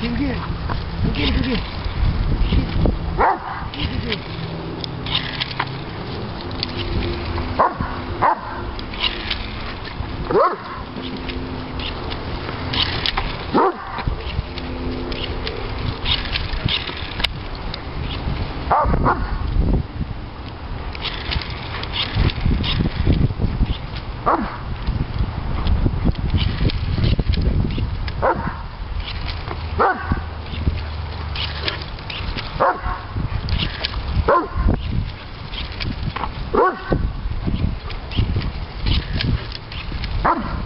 Kim gel? Gel gel gel. Gel gel gel. Come on.